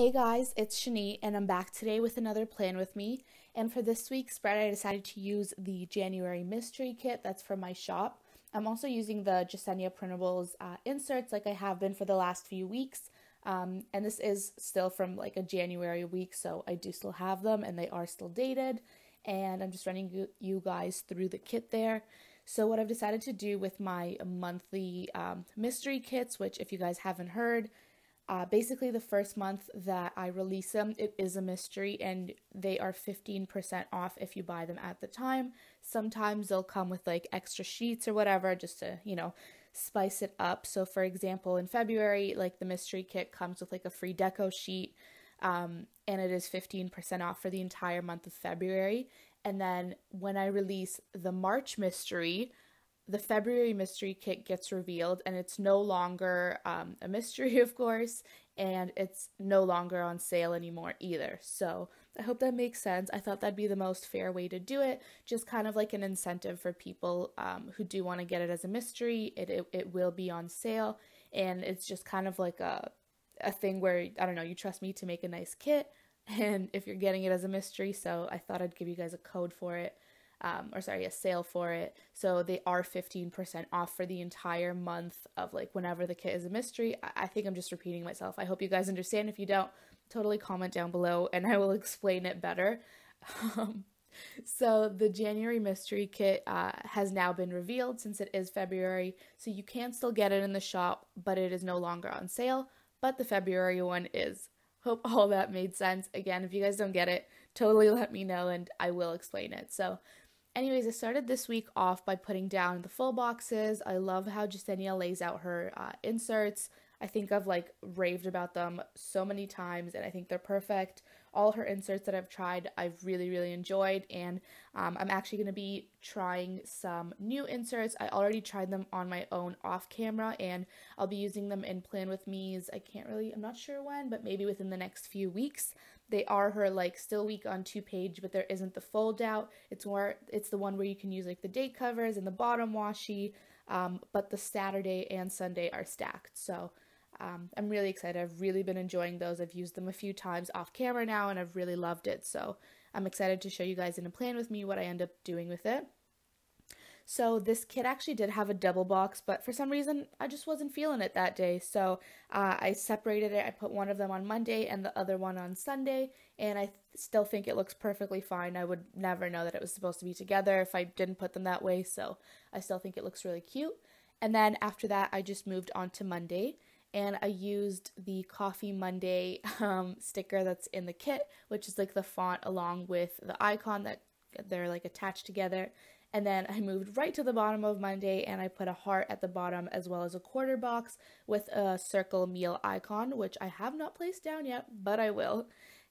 Hey guys, it's Shany, and I'm back today with another plan with me. And for this week's spread, I decided to use the January mystery kit that's from my shop. I'm also using the Jesenia Printables uh, inserts like I have been for the last few weeks. Um, and this is still from like a January week, so I do still have them and they are still dated. And I'm just running you guys through the kit there. So, what I've decided to do with my monthly um, mystery kits, which, if you guys haven't heard, uh, basically, the first month that I release them, it is a mystery, and they are 15% off if you buy them at the time. Sometimes they'll come with like extra sheets or whatever just to, you know, spice it up. So, for example, in February, like the mystery kit comes with like a free deco sheet, um, and it is 15% off for the entire month of February. And then when I release the March mystery, the February mystery kit gets revealed, and it's no longer um, a mystery, of course, and it's no longer on sale anymore either. So I hope that makes sense. I thought that'd be the most fair way to do it, just kind of like an incentive for people um, who do want to get it as a mystery. It, it it will be on sale, and it's just kind of like a a thing where I don't know. You trust me to make a nice kit, and if you're getting it as a mystery, so I thought I'd give you guys a code for it um, or sorry, a sale for it. So they are 15% off for the entire month of like whenever the kit is a mystery. I, I think I'm just repeating myself. I hope you guys understand. If you don't, totally comment down below and I will explain it better. Um, so the January mystery kit uh, has now been revealed since it is February. So you can still get it in the shop, but it is no longer on sale. But the February one is. Hope all that made sense. Again, if you guys don't get it, totally let me know and I will explain it. So Anyways, I started this week off by putting down the full boxes. I love how Jesenia lays out her uh, inserts. I think I've like raved about them so many times and I think they're perfect. All her inserts that I've tried, I've really, really enjoyed, and um, I'm actually going to be trying some new inserts. I already tried them on my own off camera, and I'll be using them in Plan With Me's. I can't really, I'm not sure when, but maybe within the next few weeks. They are her like still week on two page, but there isn't the fold out. It's more, it's the one where you can use like the date covers and the bottom washi, um, but the Saturday and Sunday are stacked. So um, I'm really excited. I've really been enjoying those. I've used them a few times off camera now and I've really loved it. So I'm excited to show you guys in a plan with me what I end up doing with it. So this kit actually did have a double box, but for some reason I just wasn't feeling it that day. So uh, I separated it. I put one of them on Monday and the other one on Sunday, and I th still think it looks perfectly fine. I would never know that it was supposed to be together if I didn't put them that way, so I still think it looks really cute. And then after that, I just moved on to Monday and I used the Coffee Monday um, sticker that's in the kit, which is like the font along with the icon that they're like attached together. And then I moved right to the bottom of Monday and I put a heart at the bottom as well as a quarter box with a circle meal icon, which I have not placed down yet, but I will.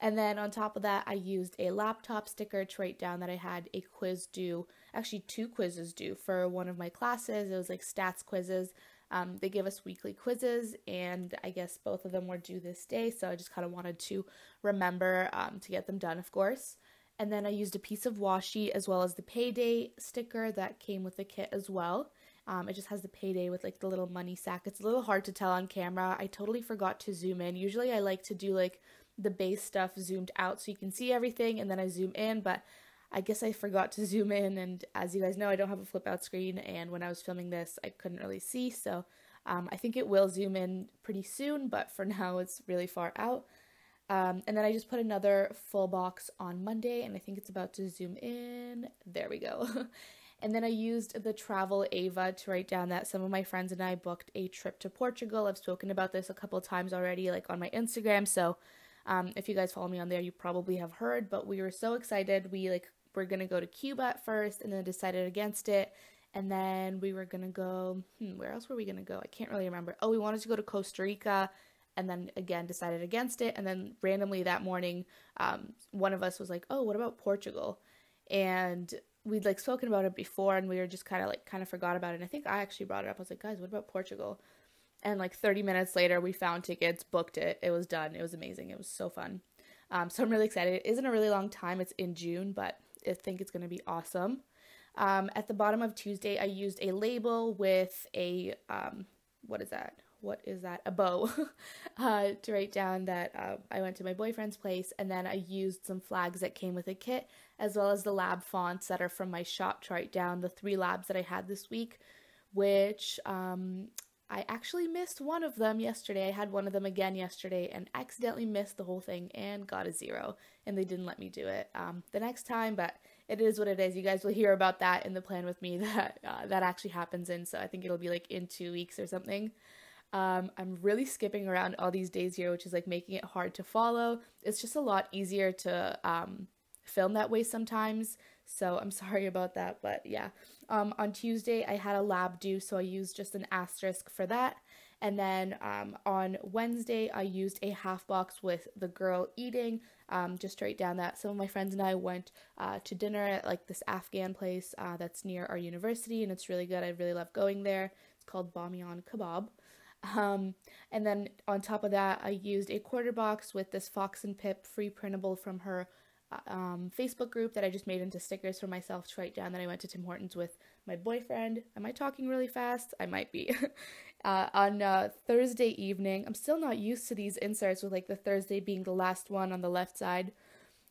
And then on top of that, I used a laptop sticker to write down that I had a quiz due, actually two quizzes due for one of my classes. It was like stats quizzes. Um, they give us weekly quizzes, and I guess both of them were due this day, so I just kind of wanted to remember um, to get them done, of course. And then I used a piece of washi as well as the payday sticker that came with the kit as well. Um, it just has the payday with like the little money sack. It's a little hard to tell on camera. I totally forgot to zoom in. Usually I like to do like the base stuff zoomed out so you can see everything and then I zoom in, but I guess I forgot to zoom in and as you guys know I don't have a flip out screen and when I was filming this I couldn't really see so um, I think it will zoom in pretty soon but for now it's really far out. Um, and then I just put another full box on Monday, and I think it's about to zoom in. There we go. and then I used the Travel Ava to write down that some of my friends and I booked a trip to Portugal. I've spoken about this a couple times already, like on my Instagram. So um, if you guys follow me on there, you probably have heard. But we were so excited. We like were gonna go to Cuba at first, and then decided against it. And then we were gonna go. Hmm, where else were we gonna go? I can't really remember. Oh, we wanted to go to Costa Rica and then again decided against it. And then randomly that morning, um, one of us was like, "Oh, what about Portugal?" And we'd like spoken about it before, and we were just kind of like kind of forgot about it. And I think I actually brought it up. I was like, "Guys, what about Portugal?" And like 30 minutes later, we found tickets, booked it. It was done. It was amazing. It was so fun. Um, so I'm really excited. It isn't a really long time. It's in June, but I think it's going to be awesome. Um, at the bottom of Tuesday, I used a label with a um, what is that? What is that? A bow uh, to write down that uh, I went to my boyfriend's place, and then I used some flags that came with a kit, as well as the lab fonts that are from my shop to write down the three labs that I had this week, which um, I actually missed one of them yesterday. I had one of them again yesterday and accidentally missed the whole thing and got a zero, and they didn't let me do it um, the next time, but it is what it is. You guys will hear about that in the plan with me that uh, that actually happens in. So I think it'll be like in two weeks or something. Um, I'm really skipping around all these days here, which is like making it hard to follow. It's just a lot easier to um, film that way sometimes. So I'm sorry about that, but yeah. Um, on Tuesday, I had a lab due, so I used just an asterisk for that. And then um, on Wednesday, I used a half box with the girl eating, um, just to write down that some of my friends and I went uh, to dinner at like this Afghan place uh, that's near our university, and it's really good. I really love going there. It's called Bamiyan Kebab. Um, and then on top of that, I used a quarter box with this Fox and Pip free printable from her uh, um, Facebook group that I just made into stickers for myself to write down that I went to Tim Hortons with my boyfriend. Am I talking really fast? I might be. uh, on uh, Thursday evening, I'm still not used to these inserts with like the Thursday being the last one on the left side.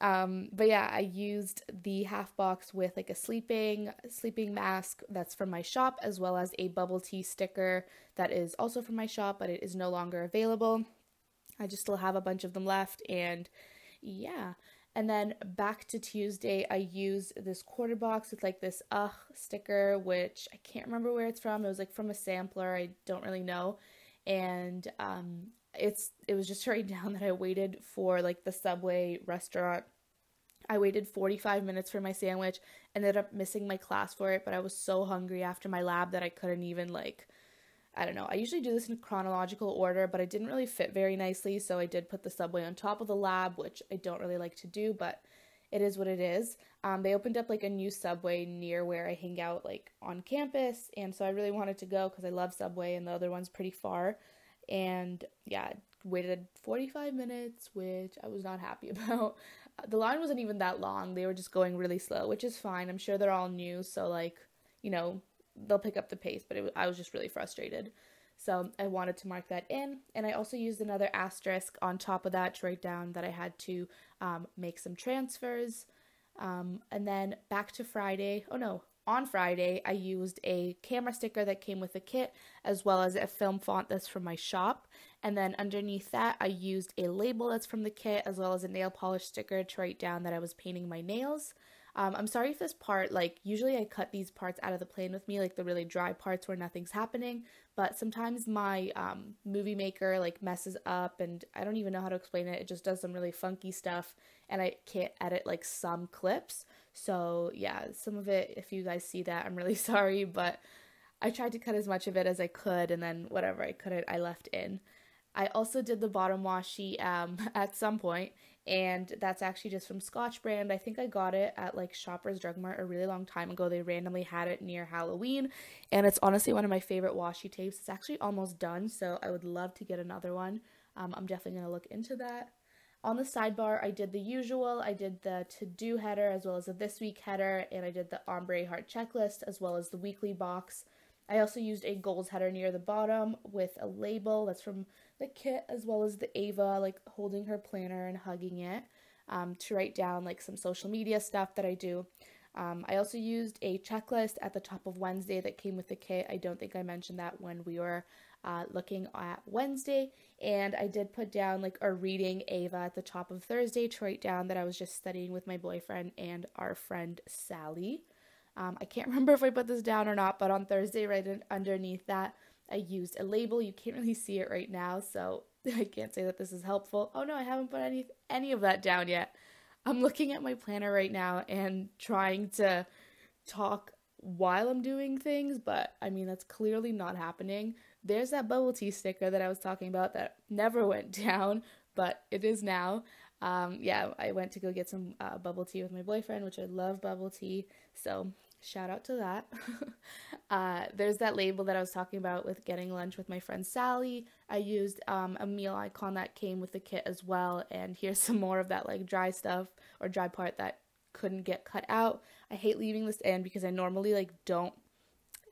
Um, but yeah, I used the half box with like a sleeping sleeping mask that's from my shop, as well as a bubble tea sticker that is also from my shop, but it is no longer available. I just still have a bunch of them left, and yeah. And then back to Tuesday, I used this quarter box with like this ugh sticker, which I can't remember where it's from. It was like from a sampler. I don't really know. And um, it's it was just written down that I waited for like the Subway restaurant. I waited 45 minutes for my sandwich, ended up missing my class for it, but I was so hungry after my lab that I couldn't even like I don't know. I usually do this in chronological order, but it didn't really fit very nicely, so I did put the subway on top of the lab, which I don't really like to do, but it is what it is. Um, they opened up like a new subway near where I hang out, like on campus, and so I really wanted to go because I love Subway, and the other one's pretty far. And yeah, waited 45 minutes, which I was not happy about. The line wasn't even that long, they were just going really slow, which is fine. I'm sure they're all new, so like, you know, they'll pick up the pace, but it, I was just really frustrated. So I wanted to mark that in. And I also used another asterisk on top of that to write down that I had to um, make some transfers. Um, and then back to Friday. Oh no, on Friday, I used a camera sticker that came with the kit, as well as a film font that's from my shop. And then underneath that, I used a label that's from the kit, as well as a nail polish sticker to write down that I was painting my nails. Um, I'm sorry if this part, like, usually I cut these parts out of the plane with me, like the really dry parts where nothing's happening, but sometimes my um, movie maker, like, messes up and I don't even know how to explain it. It just does some really funky stuff and I can't edit, like, some clips. So, yeah, some of it, if you guys see that, I'm really sorry, but I tried to cut as much of it as I could and then whatever I couldn't, I left in. I also did the bottom washi um, at some point, and that's actually just from Scotch Brand. I think I got it at like Shoppers Drug Mart a really long time ago. They randomly had it near Halloween, and it's honestly one of my favorite washi tapes. It's actually almost done, so I would love to get another one. Um, I'm definitely gonna look into that. On the sidebar, I did the usual. I did the to do header as well as the this week header, and I did the ombre heart checklist as well as the weekly box. I also used a goals header near the bottom with a label that's from the kit as well as the Ava, like holding her planner and hugging it um, to write down like some social media stuff that I do. Um, I also used a checklist at the top of Wednesday that came with the kit. I don't think I mentioned that when we were uh, looking at Wednesday. And I did put down like a reading Ava at the top of Thursday to write down that I was just studying with my boyfriend and our friend Sally. Um, I can't remember if I put this down or not, but on Thursday, right in, underneath that, I used a label. You can't really see it right now, so I can't say that this is helpful. Oh no, I haven't put any any of that down yet. I'm looking at my planner right now and trying to talk while I'm doing things, but I mean that's clearly not happening. There's that bubble tea sticker that I was talking about that never went down, but it is now. Um, yeah, I went to go get some uh, bubble tea with my boyfriend, which I love bubble tea. So shout out to that. uh, there's that label that I was talking about with getting lunch with my friend Sally. I used um, a meal icon that came with the kit as well, and here's some more of that like dry stuff or dry part that couldn't get cut out. I hate leaving this in because I normally like don't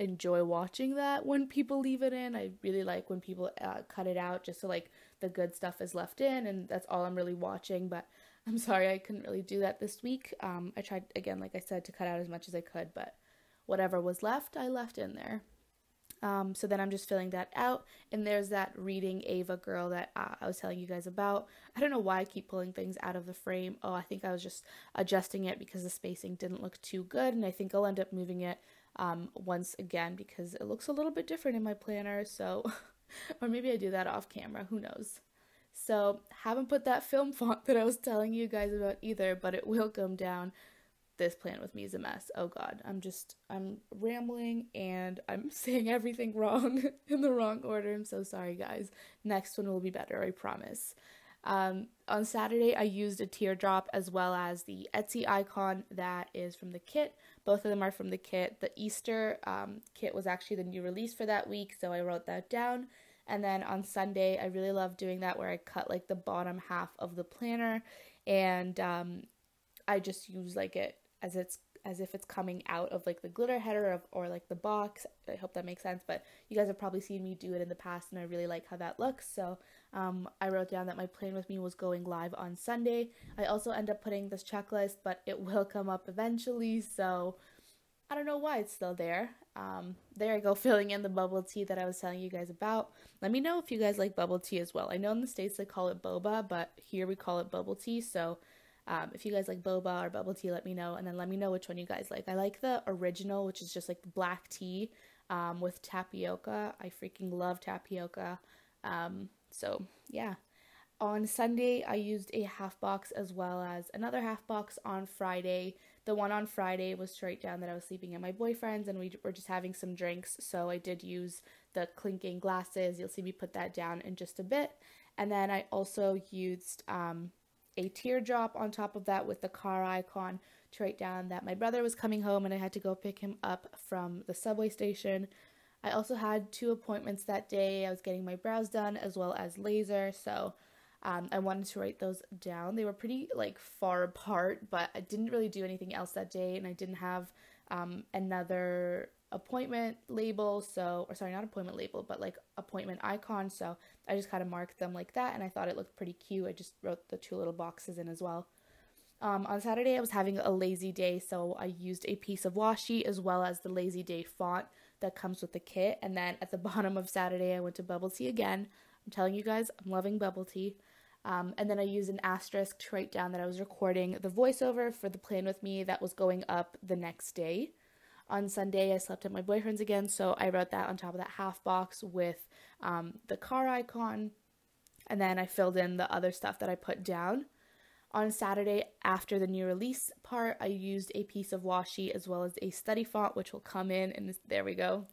enjoy watching that when people leave it in. I really like when people uh, cut it out just so like the good stuff is left in and that's all I'm really watching. But I'm sorry I couldn't really do that this week. Um, I tried again, like I said, to cut out as much as I could, but whatever was left, I left in there. Um, so then I'm just filling that out. And there's that reading Ava girl that uh, I was telling you guys about. I don't know why I keep pulling things out of the frame. Oh, I think I was just adjusting it because the spacing didn't look too good. And I think I'll end up moving it um, once again because it looks a little bit different in my planner. So, or maybe I do that off camera. Who knows? So, haven't put that film font that I was telling you guys about either, but it will come down this plan with me is a mess. Oh god, I'm just I'm rambling and I'm saying everything wrong in the wrong order. I'm so sorry guys. Next one will be better, I promise. Um, on Saturday, I used a teardrop as well as the Etsy icon that is from the kit. Both of them are from the kit. The Easter um, kit was actually the new release for that week, so I wrote that down. And then on Sunday, I really love doing that where I cut like the bottom half of the planner and um, I just use like it as it's as if it's coming out of like the glitter header of, or like the box. I hope that makes sense, but you guys have probably seen me do it in the past and I really like how that looks. So um, I wrote down that my plan with me was going live on Sunday. I also end up putting this checklist, but it will come up eventually. So I don't know why it's still there. Um, there I go, filling in the bubble tea that I was telling you guys about. Let me know if you guys like bubble tea as well. I know in the States they call it boba, but here we call it bubble tea. So um, if you guys like boba or bubble tea, let me know, and then let me know which one you guys like. I like the original, which is just like the black tea um, with tapioca. I freaking love tapioca. Um, so yeah. On Sunday, I used a half box as well as another half box on Friday. The one on Friday was straight down that I was sleeping at my boyfriend's and we were just having some drinks. So I did use the clinking glasses. You'll see me put that down in just a bit. And then I also used um, a teardrop on top of that with the car icon to write down that my brother was coming home and I had to go pick him up from the subway station. I also had two appointments that day. I was getting my brows done as well as laser, so um, I wanted to write those down. They were pretty like far apart, but I didn't really do anything else that day, and I didn't have um, another appointment label. So, or sorry, not appointment label, but like appointment icon. So I just kind of marked them like that, and I thought it looked pretty cute. I just wrote the two little boxes in as well. Um, on Saturday, I was having a lazy day, so I used a piece of washi as well as the lazy day font that comes with the kit. And then at the bottom of Saturday, I went to bubble tea again. I'm telling you guys, I'm loving bubble tea. Um, and then I used an asterisk to write down that I was recording the voiceover for the plan with me that was going up the next day. On Sunday, I slept at my boyfriend's again, so I wrote that on top of that half box with um, the car icon, and then I filled in the other stuff that I put down. On Saturday, after the new release part, I used a piece of washi as well as a study font, which will come in, and there we go.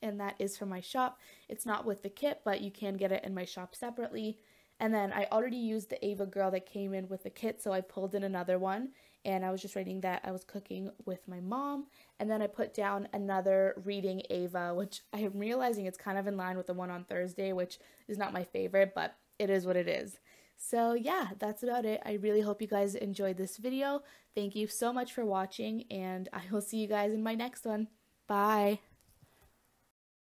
And that is from my shop. It's not with the kit, but you can get it in my shop separately. And then I already used the Ava girl that came in with the kit, so I pulled in another one. And I was just writing that I was cooking with my mom. And then I put down another reading Ava, which I am realizing it's kind of in line with the one on Thursday, which is not my favorite, but it is what it is. So yeah, that's about it. I really hope you guys enjoyed this video. Thank you so much for watching, and I will see you guys in my next one. Bye!